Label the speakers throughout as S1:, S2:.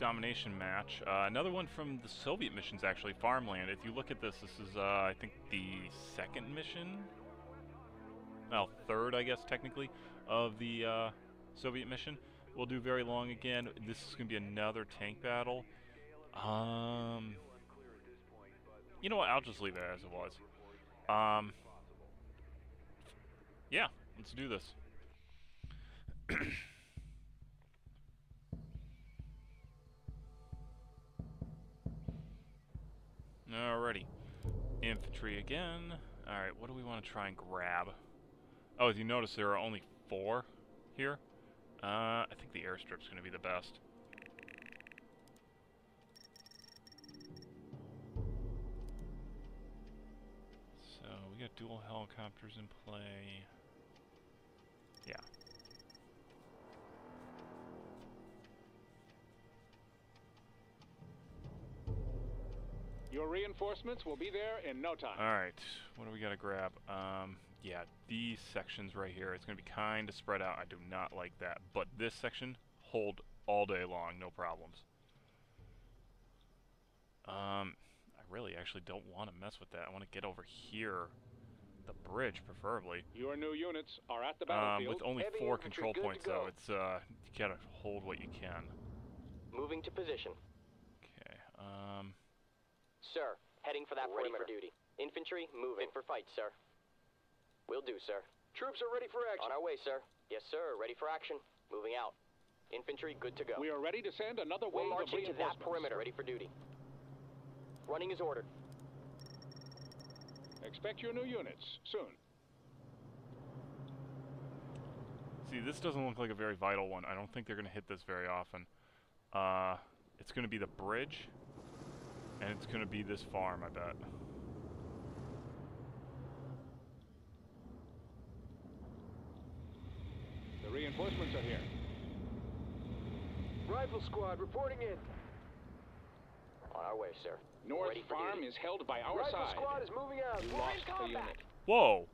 S1: domination match. Uh, another one from the Soviet missions, actually, Farmland. If you look at this, this is, uh, I think, the second mission? Well, third, I guess, technically, of the uh, Soviet mission. We'll do very long again. This is going to be another tank battle. Um, you know what? I'll just leave it as it was. Um, yeah, let's do this. Infantry again. Alright, what do we want to try and grab? Oh, as you notice, there are only four here. Uh, I think the airstrip's going to be the best. So, we got dual helicopters in play. Yeah.
S2: Your reinforcements will be there in no time.
S1: Alright, what do we gotta grab? Um, yeah, these sections right here, it's gonna be kind of spread out. I do not like that. But this section, hold all day long, no problems. Um, I really actually don't want to mess with that. I want to get over here. The bridge, preferably.
S2: Your new units are at the
S1: Um,
S2: battlefield.
S1: with only
S3: Heavy
S1: four control points, though, it's, uh, you gotta hold what you can.
S3: Moving to position.
S1: Okay, um,
S3: Sir, heading for that
S4: Ready
S3: perimeter.
S4: for duty.
S3: Infantry, moving. Fit for fight, sir. Will do, sir.
S4: Troops are ready for action.
S3: On our way, sir. Yes, sir. Ready for action. Moving out. Infantry, good to go.
S2: We are ready to send another
S3: We're
S2: wave of
S3: marching to that perimeter. Ready for duty. Running is ordered.
S2: Expect your new units soon.
S1: See, this doesn't look like a very vital one. I don't think they're going to hit this very often. Uh, it's going to be the bridge, and it's going to be this farm, I bet.
S2: The reinforcements are here.
S4: Rifle squad reporting in.
S3: On our way, sir.
S2: North
S3: Ready for
S2: Farm is held by our
S4: Rifle
S2: side.
S4: squad is moving out.
S2: We lost the unit.
S1: Whoa!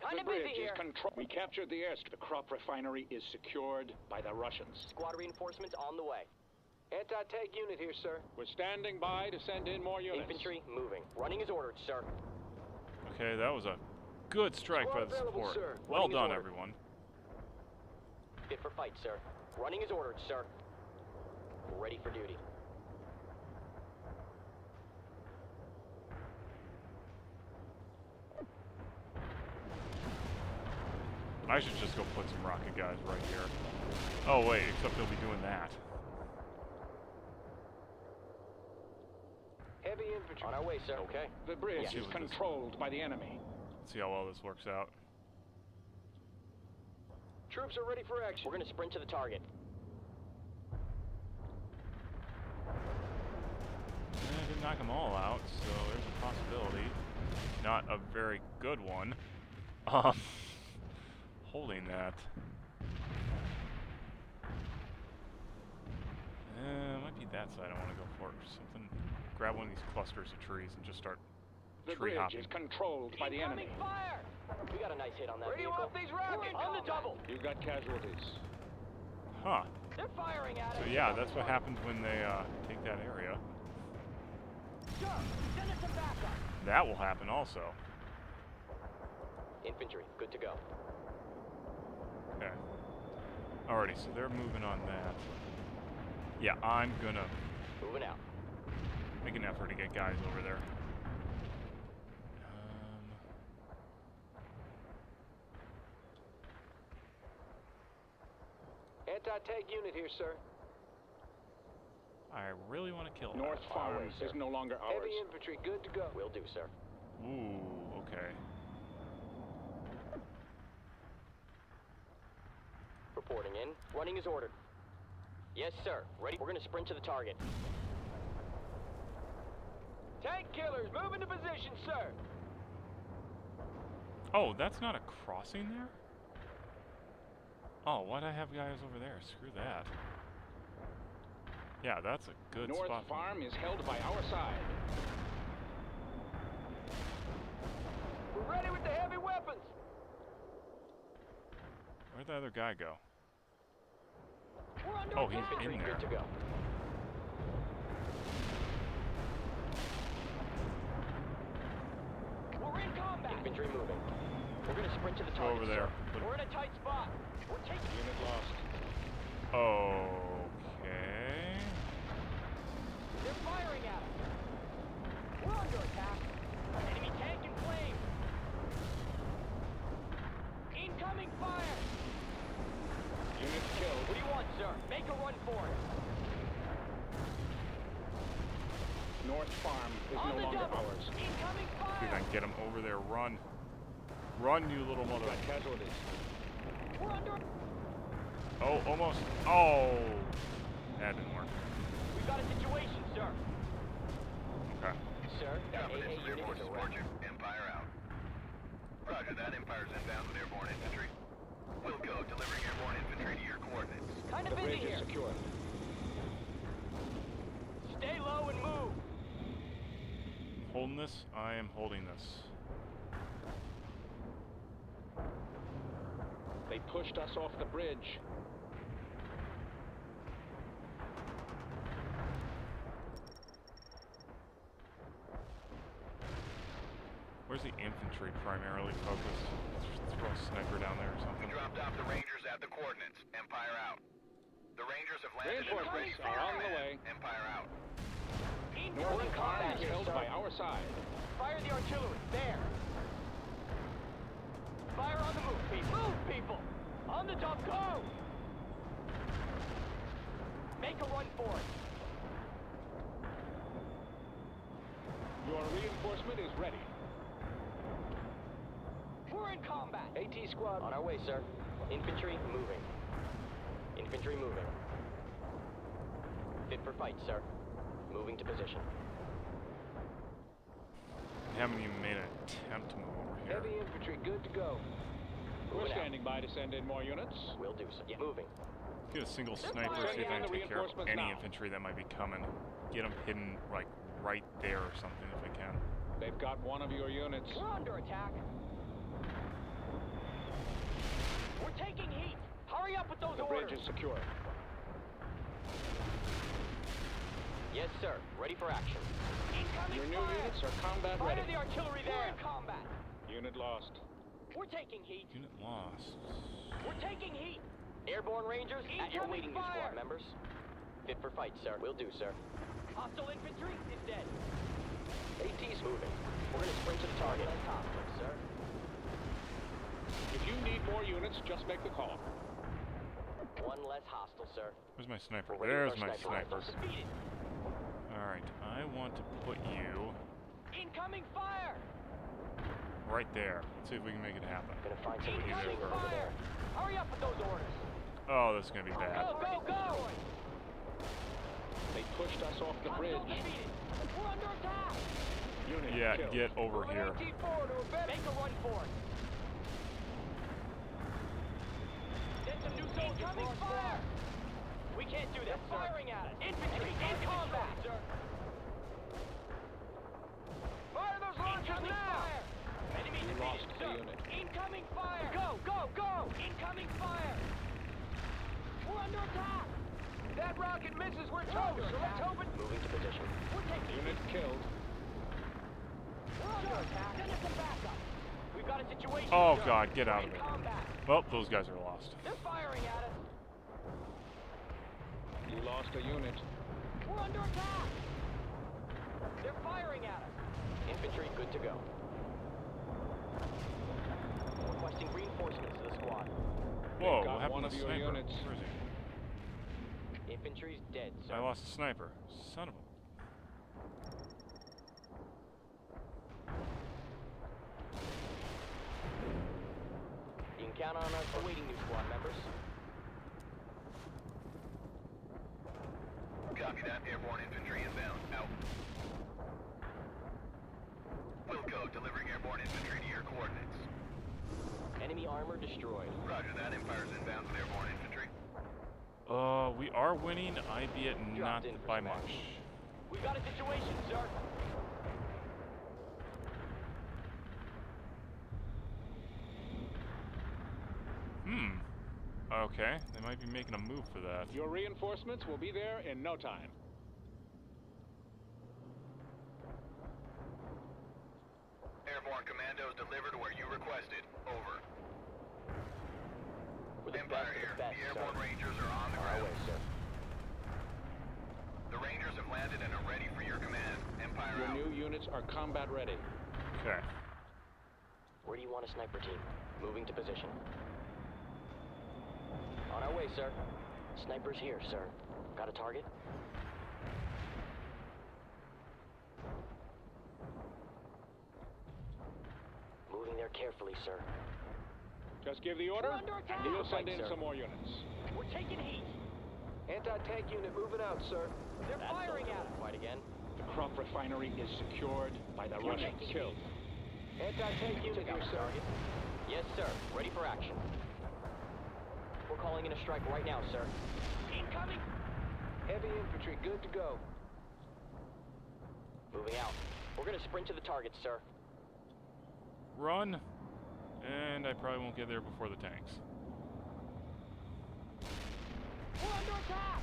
S2: The
S3: Kinda
S2: bridge
S3: busy
S2: is
S3: here.
S2: controlled. We captured the airstrip. The crop refinery is secured by the Russians.
S3: Squad reinforcements on the way.
S4: Anti-tank unit here, sir.
S2: We're standing by to send in more units.
S3: Infantry, moving. Running is ordered, sir.
S1: Okay, that was a good strike by the support.
S4: sir.
S1: Well
S3: Running
S1: done, everyone.
S3: Fit for fight, sir. Running is ordered, sir. Ready for duty.
S1: I should just go put some rocket guys right here. Oh, wait, except they'll be doing that.
S4: Heavy infantry.
S3: On our way, sir. Okay.
S2: The bridge
S1: see
S2: is controlled by the enemy.
S1: Let's see how well this works out.
S4: Troops are ready for action.
S3: We're gonna sprint to the target.
S1: Eh, I didn't knock them all out, so there's a possibility. Not a very good one. Um, holding that. Uh, might be that side I want to go for. Something. Grab one of these clusters of trees and just start
S2: The
S1: tree
S2: bridge
S1: hopping.
S2: is controlled by the enemy.
S3: fire! We got a nice hit on that
S4: Radio
S3: vehicle.
S4: off these rockets.
S3: On the double.
S2: You've got casualties.
S1: Huh.
S3: They're firing at us.
S1: So
S3: us.
S1: yeah, that's what happens when they uh, take that area.
S3: Sir, send us some backup.
S1: That will happen also.
S3: Infantry, good to go.
S1: Okay. Alrighty, so they're moving on that. Yeah, I'm gonna
S3: Moving out.
S1: Make an effort to get guys over there. Um,
S4: Anti-tank unit here, sir.
S1: I really want to kill him.
S2: North
S1: that.
S2: Farm is no longer ours.
S4: Heavy infantry, good to go.
S3: Will do, sir.
S1: Ooh, okay.
S3: Reporting in. Running is ordered. Yes, sir. Ready. We're gonna sprint to the target.
S4: Tank killers, move into position, sir.
S1: Oh, that's not a crossing there? Oh, why'd I have guys over there? Screw that. Yeah, that's a good
S2: North
S1: spot. for-
S2: Farm is held by our side.
S4: We're ready with the heavy weapons.
S1: Where'd the other guy go?
S3: We're under
S1: Oh, he's in there.
S3: Good to go.
S1: over there. Put-
S4: We're in a tight spot. We're taking.
S2: Unit lost.
S1: Okay.
S4: They're firing at us. We're under attack. Enemy tank in flames. Incoming fire.
S2: Unit killed.
S4: What do you want, sir? Make a run for it.
S2: North Farm is
S4: On
S2: no longer
S4: double.
S2: ours.
S4: Incoming
S1: See if I
S4: fire.
S1: can get him over there. Run. Run, you little mother.
S2: Got casualties.
S4: We're under.
S1: Oh, almost. Oh. That didn't work.
S4: We've got a situation, sir.
S1: Okay.
S4: Sir, that
S5: Confidence
S4: AA unit is a
S5: support
S4: wreck.
S5: Empire out. Roger that. Empire's inbound with airborne infantry. Wilco delivering airborne infantry to your coordinates.
S4: Kind
S2: The
S4: of busy
S2: bridge
S4: here.
S2: is secured.
S4: Stay low and move.
S1: Holding this. I am holding this.
S2: They pushed us off the bridge.
S1: Where's the infantry primarily focused? Let's throw a sniper down there or something.
S5: We
S1: something.
S5: dropped off the Rangers at the coordinates. Empire out. The Rangers have landed in the
S2: Reinforcements are on the way.
S5: Empire out.
S2: North
S4: Incoming combat
S2: is held by our side.
S4: Fire the artillery. There. Fire on the move, people. Move, people. On the dump, go. Make a run for it.
S2: Your reinforcement is ready.
S4: We're in combat.
S2: AT squad.
S4: On our way, sir. Infantry moving. Infantry moving. Fit for fight, sir. Moving to position.
S1: Haven't even made an attempt to move over here.
S2: Heavy infantry good to go. We're
S4: Moving out.
S2: standing by to send in more units.
S4: We'll do so. Yeah. Moving.
S1: Get a single sniper,
S4: firing
S1: see if I can take care of any
S2: now.
S1: infantry that might be coming. Get them hidden, like, right there or something if I can.
S2: They've got one of your units.
S4: We're under attack. We're taking heat. Hurry up with those
S2: The
S4: orders.
S2: bridge is secure.
S4: Yes, sir. Ready for action. Incoming
S2: Your new
S4: fire.
S2: units are combat
S4: Fire
S2: ready.
S4: the artillery there. We're in combat.
S2: Unit lost.
S4: We're taking heat.
S1: Unit lost.
S4: We're taking heat. Airborne Rangers at your Incoming waiting new fire. squad members. Fit for fight, sir. Will do, sir. Hostile infantry is dead. AT's moving. We're gonna sprint to the target. Conflict, sir.
S2: If you need more units, just make the call.
S4: One less hostile, sir.
S1: Where's my sniper?
S4: We're ready with
S1: There's
S4: our
S1: my sniper.
S4: Hostiles defeated.
S1: Alright, I want to put you
S4: Incoming fire.
S1: right there. Let's see if we can make it happen.
S4: Gonna find some
S1: Incoming
S4: incoming
S1: fire.
S4: fire. Hurry up with those orders.
S1: Oh, this is gonna be bad.
S4: Go, go, go!
S2: They pushed us off the bridge.
S4: defeated. We're under attack.
S2: Unit
S1: Yeah,
S2: killed.
S1: get over here.
S4: Make a run for it. Send some new soldiers Incoming fire! We can't do that, They're firing at us. Infantry in combat, sir. Fire those launchers now! Enemy
S2: You
S4: defeated,
S2: lost the
S4: sir.
S2: unit.
S4: Incoming fire! Go, go, go! Incoming fire! We're under attack! That rocket misses, we're toast, so let's hope it... Moving to position. We're taking
S2: Unit killed.
S4: We're under attack. Send us some backup. We've got a situation.
S1: Oh,
S4: sir.
S1: God, get out of there.
S4: Combat.
S1: Well, those guys are lost.
S4: They're firing at us.
S2: You lost a unit.
S4: We're under attack. They're firing at us. Infantry good to go. Requesting reinforcements to the squad.
S1: Whoa,
S2: got
S1: what happened
S2: one
S1: to
S2: of
S1: the
S2: your
S1: sniper?
S2: units.
S1: Where is he?
S4: Infantry's dead, sir.
S1: I lost a sniper. Son of a...
S4: You can count on us awaiting new squad members.
S5: Copy that. Airborne infantry inbound. Out. Wilco delivering airborne infantry to your coordinates.
S4: Enemy armor destroyed.
S5: Roger that. Empire's inbound with airborne infantry.
S1: Uh, we are winning, albeit not
S4: Dropped in for
S1: by much.
S4: We've got a situation, sir.
S1: Okay, they might be making a move for that.
S2: Your reinforcements will be there in no time.
S5: Airborne commandos delivered where you requested. Over.
S3: the
S5: Empire
S3: best
S5: here.
S3: the best,
S5: The
S3: sir.
S5: airborne Rangers are on the
S3: On
S5: ground.
S3: way, sir.
S5: The Rangers have landed and are ready for your command. Empire
S2: Your
S5: out.
S2: new units are combat ready.
S1: Okay.
S3: Where do you want a sniper team? Moving to position. On our way, sir. Snipers here, sir. Got a target? Moving there carefully, sir.
S2: Just give the order,
S4: We're under attack.
S2: and we'll send in
S3: Sir.
S2: some more units.
S4: We're taking heat.
S6: Anti-tank unit moving out, sir.
S4: They're
S3: That's
S4: firing
S3: the
S4: at us.
S3: Fight again.
S2: The crop refinery is secured by the
S4: You're
S2: Russians.
S4: taking
S2: Killed.
S6: Anti-tank unit
S3: Took out
S6: here, sir.
S3: target. Yes, sir. Ready for action. We're calling in a strike right now, sir.
S4: Incoming.
S6: Heavy infantry, good to go.
S3: Moving out. We're gonna sprint to the target, sir.
S1: Run. And I probably won't get there before the tanks.
S4: We're under attack.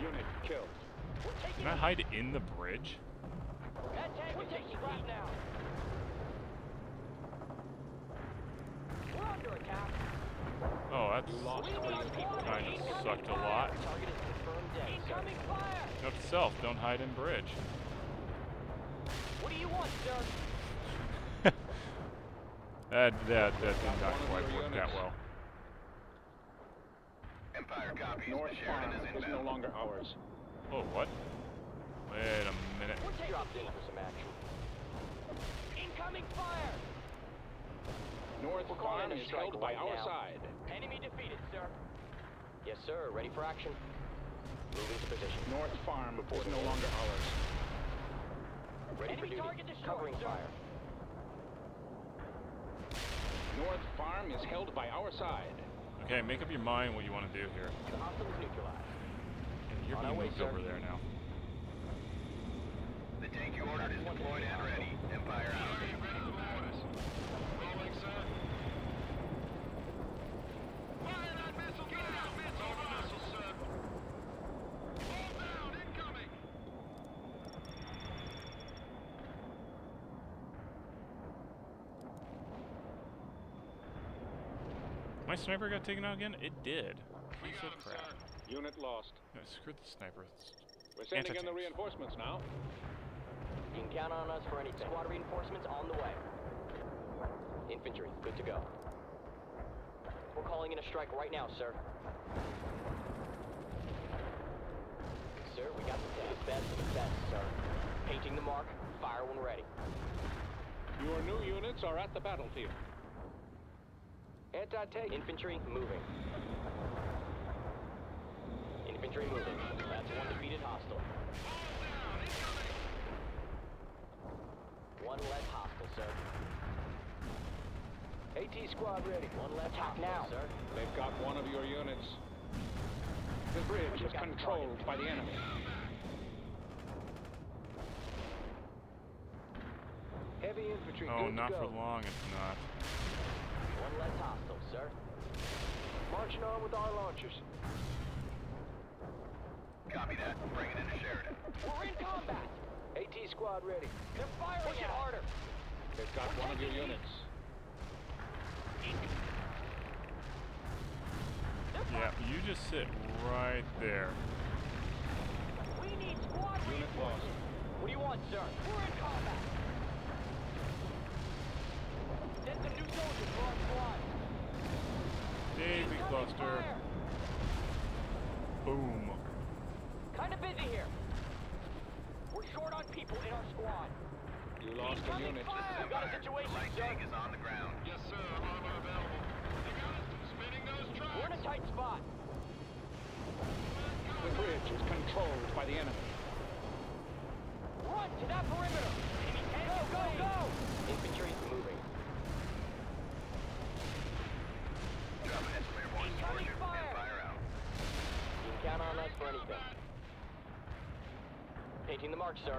S2: Unit killed.
S4: We're taking
S1: Can I hide in the bridge?
S4: That tank We're taking heat now. We're under attack.
S1: Oh, that's
S2: You lost
S4: We
S2: all
S4: need
S2: your Oh, people.
S4: squad.
S1: kind of
S4: Incoming
S1: sucked a lot.
S3: Target is confirmed dead, sir.
S4: Incoming fire.
S1: Note to self, don't hide in bridge.
S4: What do you want, sir?
S1: That, that, that did not quite work that well.
S5: Empire copies.
S2: North
S5: the Sheridan
S2: Farm
S5: is
S2: is no longer ours.
S1: Oh, what? Wait a minute.
S4: We're taking
S3: Dropped in for some action.
S4: Incoming fire.
S2: North
S3: We're calling
S2: Farm is
S3: strike
S2: held by our
S3: now.
S2: side.
S4: Enemy defeated, sir.
S3: Yes, sir. Ready for action. Moving to position.
S2: North Farm is no longer ours.
S3: Ready for
S4: Enemy
S3: duty.
S4: target destroyed,
S3: Covering
S4: sir.
S3: fire.
S2: North Farm is held by our side.
S1: Okay, make up your mind what you want to do here.
S3: The hostile is neutralized.
S1: You're
S3: On our
S1: being
S3: way,
S1: moved
S3: sir.
S1: over there now.
S5: The tank you ordered is deployed and ready. Empire out.
S1: My sniper got taken out again? It did. Piece of crap.
S2: Unit lost.
S1: No, screw the sniper. It's-
S2: We're sending in the reinforcements now.
S3: You can count on us for anything. Squad reinforcements on the way. Infantry, good to go. We're calling in a strike right now, sir. Sir, we got the best, best of the best, sir. Painting the mark, fire when ready.
S2: Your new units are at the battlefield.
S6: Anti-tank
S3: Infantry moving. Infantry moving. That's one defeated hostile. One less hostile, sir.
S6: AT squad ready.
S3: One less
S4: Attack
S3: hostile,
S4: now.
S3: sir.
S2: They've got one of your units. The bridge is
S3: Got the
S2: controlled by the enemy.
S6: Heavy infantry,
S1: Oh,
S6: good
S1: not
S6: to
S1: for long, it's not.
S3: One less hostile, sir.
S6: Marching on with our launchers.
S5: Copy that. Bring it into Sheridan.
S4: We're in combat.
S6: AT squad ready.
S4: They're firing
S3: Push it
S4: at
S3: harder.
S2: They've got one of your units.
S1: Yeah, you just sit right there.
S4: We need squad
S2: Unit lost.
S3: What do you want, sir?
S4: We're in combat. Send some new soldiers for our squad.
S1: Davy
S4: Incoming
S1: cluster.
S4: fire.
S1: Boom.
S4: Kinda busy here. We're short on people in our squad.
S2: You lost a unit.
S4: We got a situation,
S5: Light tank is on the ground.
S7: Yes, sir. Armor available. You got it. Spinning those tracks.
S4: We're in a tight spot.
S2: The bridge is controlled by the enemy.
S4: Run to that perimeter. Go, go, go.
S3: Infantry moving.
S5: Dropping in some airborne
S4: Incoming
S5: support.
S4: fire.
S5: Empire out.
S3: You can count on us for anything. Painting the mark, sir.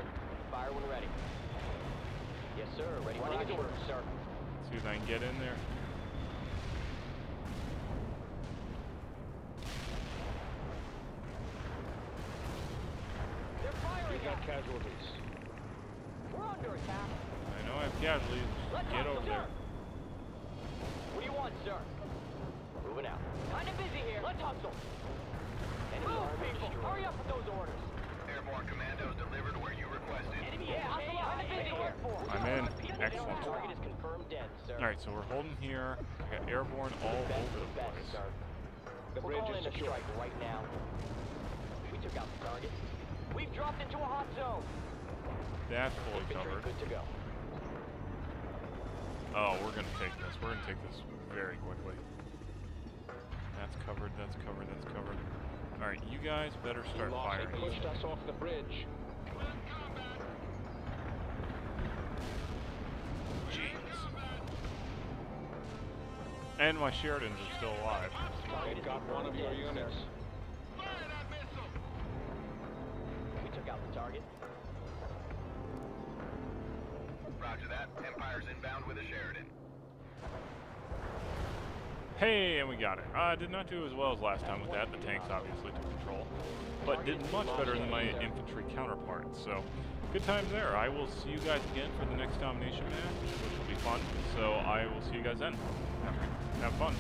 S3: Fire when ready. Yes, sir. Ready for action, sir.
S1: See if I can get in there.
S4: They're firing
S2: You've got
S4: at
S2: casualties.
S4: We're under attack.
S1: I know I have casualties.
S4: Let's
S1: Get over there.
S4: What do you want, sir?
S3: Moving out.
S4: Kind of busy here. Let's hustle.
S3: Enemy
S4: Move, people.
S3: destroyed.
S4: Hurry up with those orders.
S1: I'm in. Excellent.
S3: Target is confirmed dead, sir.
S1: All right, so we're holding here. I got airborne all
S3: Best
S1: over
S3: is
S1: the
S3: best,
S1: place.
S3: sir.
S2: The
S3: We're
S2: bridge
S3: calling
S2: is
S3: a
S2: secure.
S3: strike right now. We took out the target.
S4: We've dropped into a hot zone.
S1: That's fully
S3: Infantry
S1: covered.
S3: good to go.
S1: Oh, we're gonna take this. We're gonna take this very quickly. That's covered. That's covered. That's covered. All right, you guys better start firing.
S2: They pushed us off the bridge.
S1: Jeez. And my Sheridans are still alive.
S2: They've got one of your units.
S7: Fire that missile!
S3: We took out the target.
S5: Roger that. Empire's inbound with a Sheridan.
S1: Hey, and we got it. I did not do as well as last time with that. The tanks obviously took control, but did much better than my infantry counterparts. So, good times there. I will see you guys again for the next domination match, which will be fun. So I will see you guys then. Have fun.